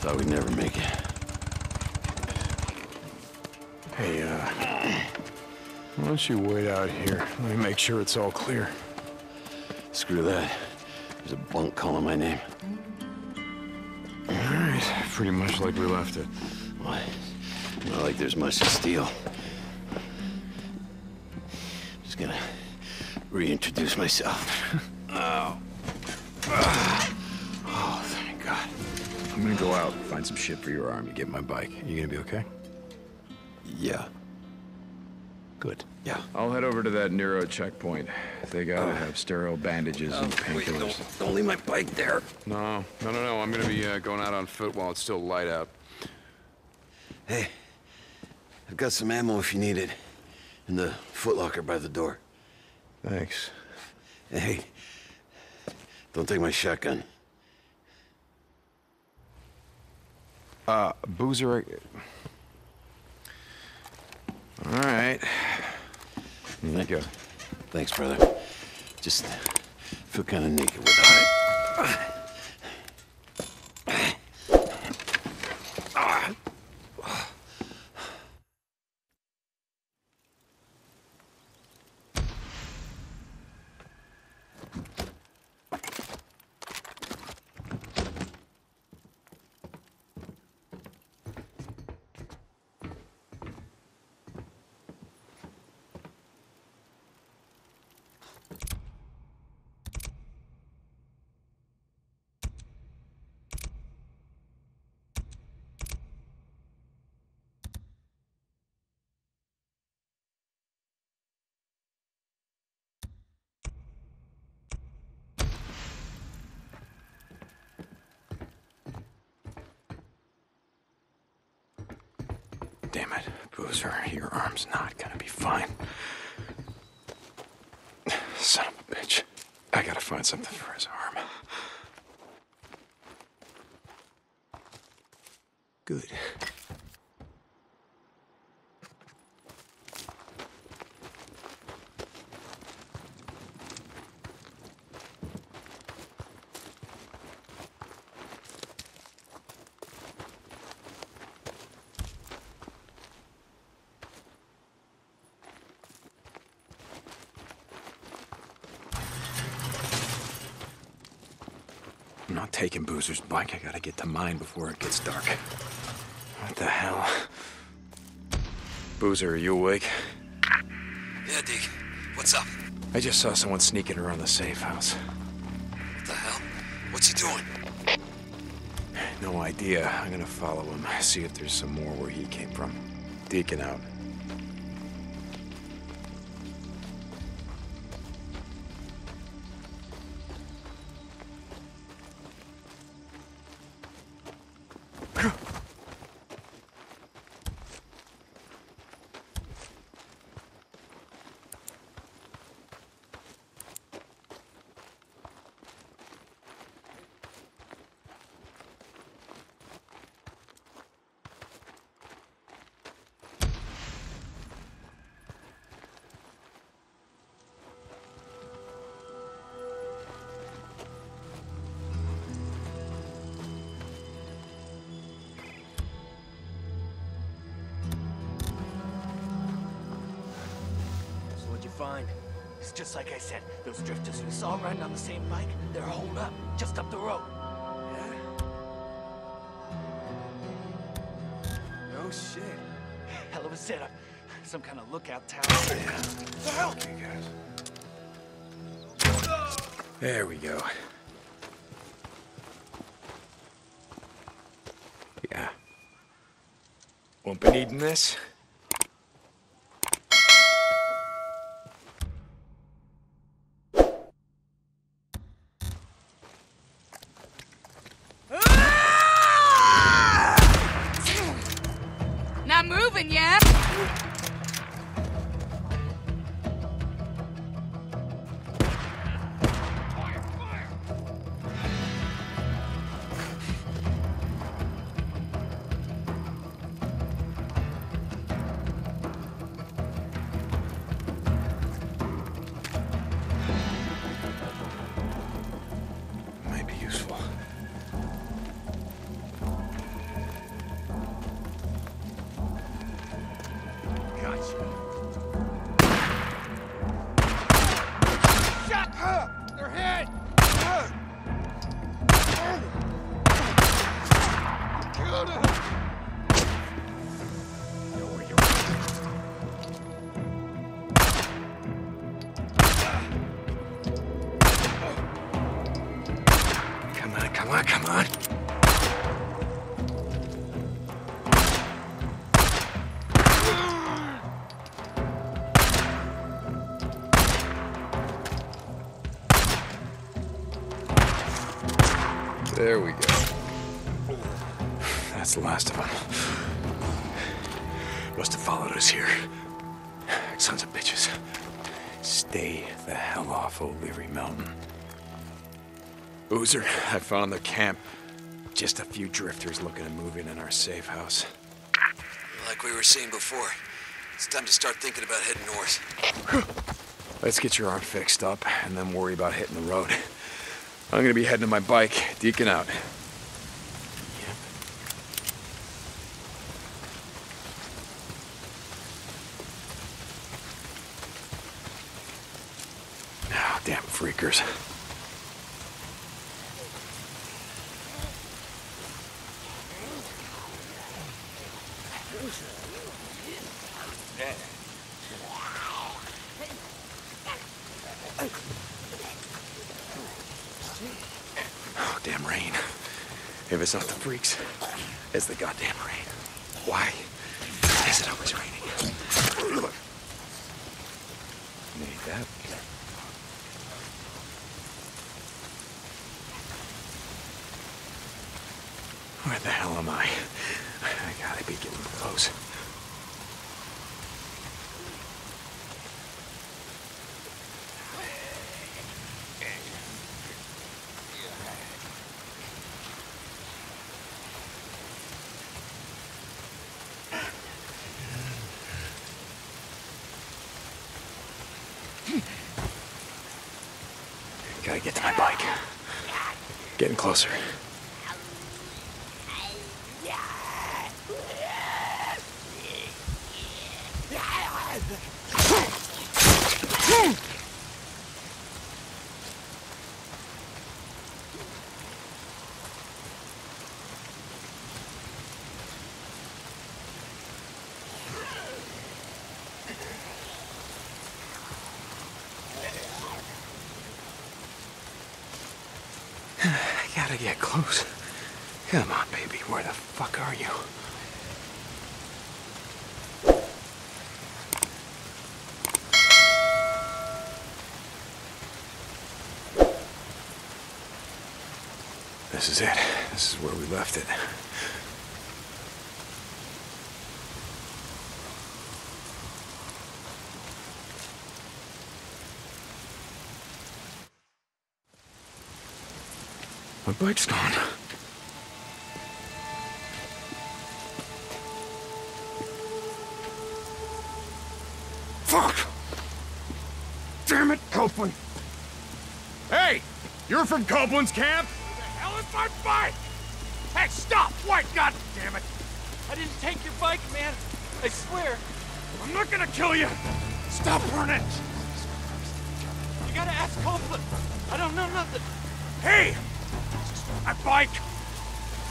Thought we'd never make it. Hey, uh... Why don't you wait out here? Let me make sure it's all clear. Screw that. There's a bunk calling my name. All right, pretty much like we left it. What? Not like there's much to steal. Just gonna reintroduce myself. go out, find some shit for your arm. You get my bike. You gonna be okay? Yeah. Good. Yeah. I'll head over to that Nero checkpoint. They gotta have sterile bandages and Oh, wait, painkillers. don't, don't leave my bike there. No, no, no, no. I'm gonna be uh, going out on foot while it's still light out. Hey, I've got some ammo if you need it. In the footlocker by the door. Thanks. Hey, don't take my shotgun. Uh, Boozer. All right. Here you go. Thanks, brother. Just feel kind of naked without it. Damn it, Boozer. Your arm's not gonna be fine. Son of a bitch. I gotta find something for his arm. Good. I'm not taking Boozer's bike. I gotta get to mine before it gets dark. What the hell? Boozer, are you awake? Yeah, Deke. What's up? I just saw someone sneaking around the safe house. What the hell? What's he doing? No idea. I'm gonna follow him, see if there's some more where he came from. Deacon out. It's just like I said. Those drifters we saw riding on the same bike, they're holed up just up the road. Yeah? No shit. Hell of a setup. Some kind of lookout tower. What The hell? Okay, guys. There we go. Yeah. Won't be needing this. Not moving Gospel. The last of them. Must have followed us here. Sons of bitches. Stay the hell off O'Leary Mountain. Boozer, I found the camp. Just a few drifters looking to move in in our safe house. Like we were seeing before, it's time to start thinking about heading north. Let's get your arm fixed up and then worry about hitting the road. I'm gonna be heading to my bike. Deacon out. Oh, freakers. Oh, damn rain. If it's not the freaks, it's the goddamn rain. Why is it always raining? Look. Need that. Where the hell am I? I gotta be getting close. Gotta get to my bike. Getting closer. I gotta get close. Come on, baby. Where the fuck are you? This is it. This is where we left it. My bike's gone. Fuck! Damn it, Copeland! Hey! You're from Copeland's camp? Where the hell is my bike? Hey, stop! White, god damn it! I didn't take your bike, man. I swear. I'm not gonna kill you! Stop running! You gotta ask Copeland. I don't know nothing. Hey! My bike!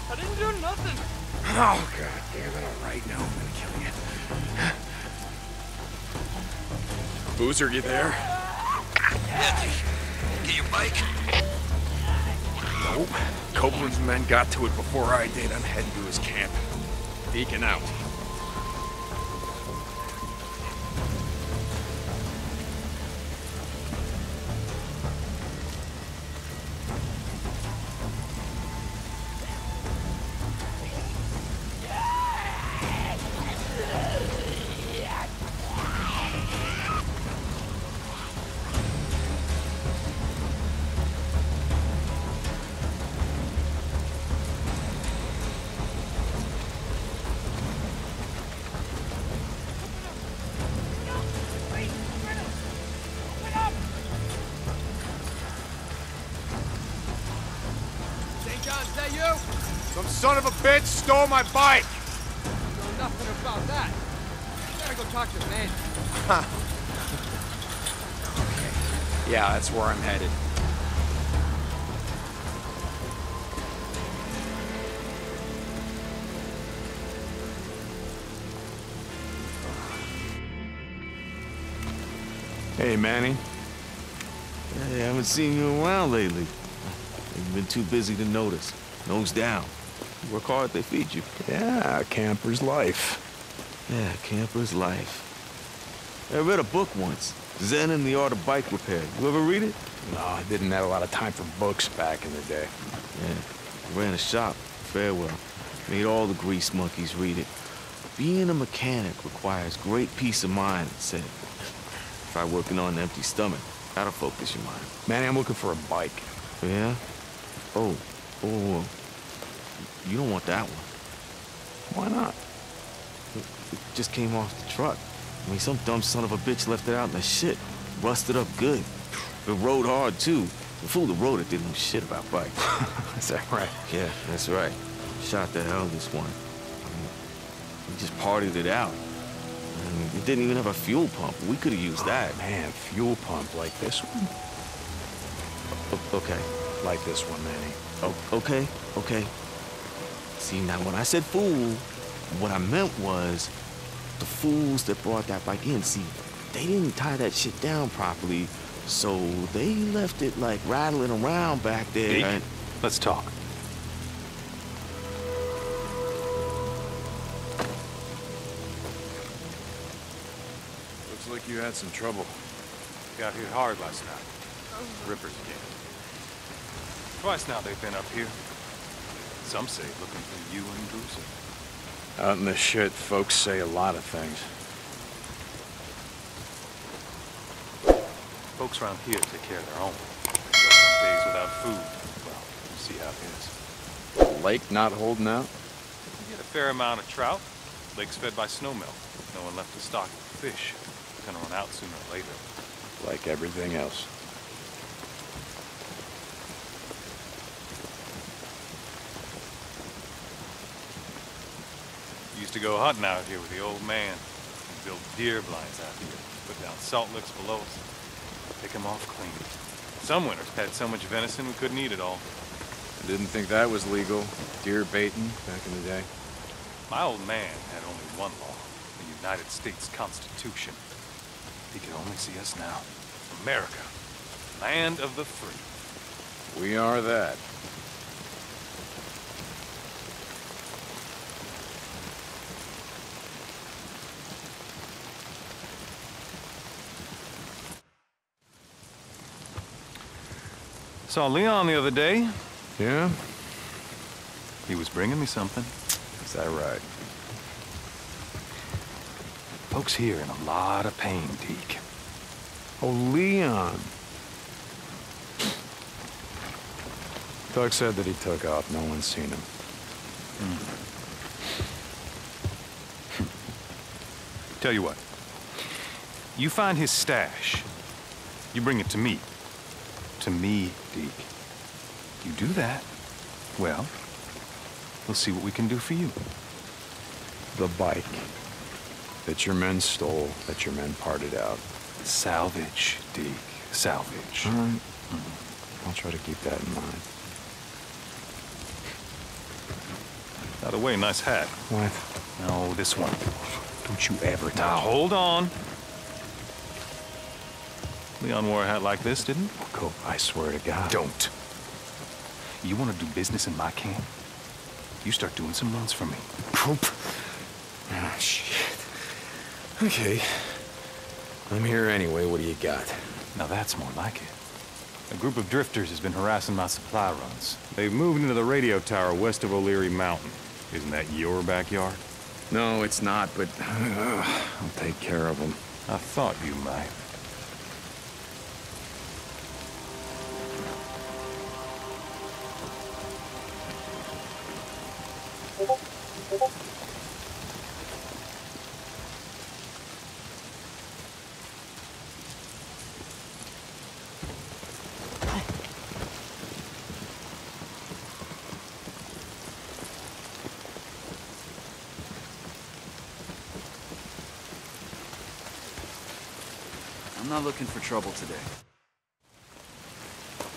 I didn't do nothing. Oh, god damn it. All right, now I'm gonna kill you. Boozer, you there? Get your bike. Nope. Copeland's men got to it before I did. I'm heading to his camp. Deacon out. Bitch stole my bike! Know nothing about that. You gotta go talk to Manny. Yeah, that's where I'm headed. Hey, Manny. Hey, I haven't seen you in a while lately. You've been too busy to notice. Nose down. Work hard, they feed you. Yeah, camper's life. Yeah, camper's life. I read a book once, Zen and the Art of Bike Repair. You ever read it? No, I didn't have a lot of time for books back in the day. Yeah, I ran a shop, Farewell. Made all the grease monkeys read it. Being a mechanic requires great peace of mind, it said. Try working on an empty stomach. That'll focus your mind. Manny, I'm looking for a bike. Yeah? Oh, oh, uh, you don't want that one. Why not? It just came off the truck. I mean, some dumb son of a bitch left it out in the shit. Rusted up good. It rode hard, too. The fool that rode it didn't know shit about bikes. Is that right? yeah, that's right. Shot the hell this one. I mean, we just partied it out. I mean, it didn't even have a fuel pump. We could have used oh, that. Man, fuel pump like this one? O- okay. Like this one, Manny. Oh, okay, okay. See, now when I said fool, what I meant was the fools that brought that bike in. See, they didn't tie that shit down properly, so they left it like rattling around back there. Deke, and- let's talk. Looks like you had some trouble. Got hit hard last night. Oh. Rippers again. Twice now they've been up here. Some say looking for you and Bruce. Out in the shit, folks say a lot of things. Folks around here take care of their own. Days without food. Well, you see how it is. Lake not holding out? We get a fair amount of trout. Lake's fed by snowmelt. No one left to stock fish. Gonna run out sooner or later. Like everything else. To go hunting out here with the old man. We built deer blinds out here. Put down salt licks below us. Pick 'em off clean. Some winters had so much venison we couldn't eat it all. I didn't think that was legal. Deer baiting back in the day. My old man had only one law, the United States Constitution. He could only see us now. America, land of the free. We are that. Saw Leon the other day. Yeah? He was bringing me something. Is that right? Folks here in a lot of pain, Deke. Oh, Leon. Doug said that he took off. No one's seen him. Hmm. Tell you what. You find his stash. You bring it to me. To me, You do that, well, we'll see what we can do for you. The bike that your men stole, that your men parted out. Salvage, Deke. Salvage. All right. Mm-hmm. I'll try to keep that in mind. By the way, nice hat. What? No, this one. Don't you ever Now, hold on. Leon wore a hat like this, didn't he? Cope, I swear to God. Don't. You want to do business in my camp? You start doing some runs for me. Cope. Ah, shit. Okay. I'm here anyway. What do you got? Now that's more like it. A group of drifters has been harassing my supply runs. They've moved into the radio tower west of O'Leary Mountain. Isn't that your backyard? No, it's not, but I'll take care of them. I thought you might. I'm not looking for trouble today.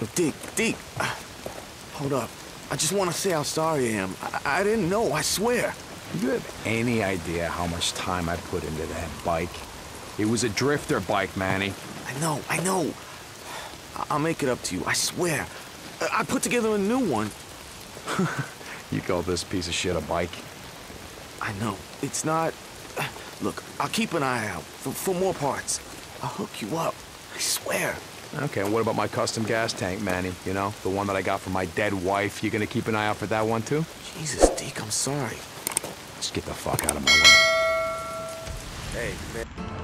Yo, Dick, Dick. uh, Hold up. I just want to say how sorry I am. I, I didn't know, I swear. Do you have any idea how much time I put into that bike? It was a drifter bike, Manny. I know, I know. I- I'll make it up to you, I swear. I put together a new one. You call this piece of shit a bike? I know. It's not. Look, I'll keep an eye out for, for more parts. I'll hook you up. I swear. Okay, and what about my custom gas tank, Manny? You know, the one that I got from my dead wife. You gonna keep an eye out for that one too? Jesus, Deke, I'm sorry. Just get the fuck out of my way. Hey, man.